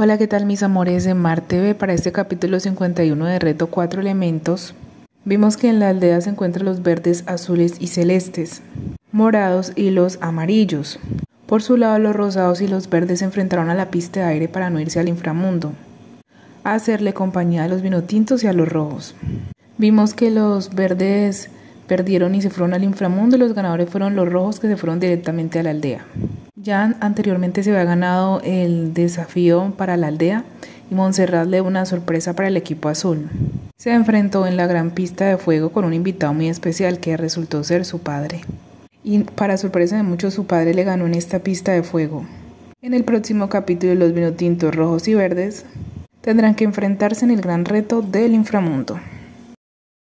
Hola, ¿qué tal mis amores de Mar TV? Para este capítulo 51 de Reto 4 Elementos, vimos que en la aldea se encuentran los verdes, azules y celestes, morados y los amarillos. Por su lado, los rosados y los verdes se enfrentaron a la pista de aire para no irse al inframundo, a hacerle compañía a los vinotintos y a los rojos. Vimos que los verdes perdieron y se fueron al inframundo y los ganadores fueron los rojos que se fueron directamente a la aldea. Ya anteriormente se había ganado el desafío para la aldea y Montserrat le dio una sorpresa para el equipo azul. Se enfrentó en la gran pista de fuego con un invitado muy especial que resultó ser su padre. Y para sorpresa de muchos su padre le ganó en esta pista de fuego. En el próximo capítulo los vinotintos rojos y verdes tendrán que enfrentarse en el gran reto del inframundo.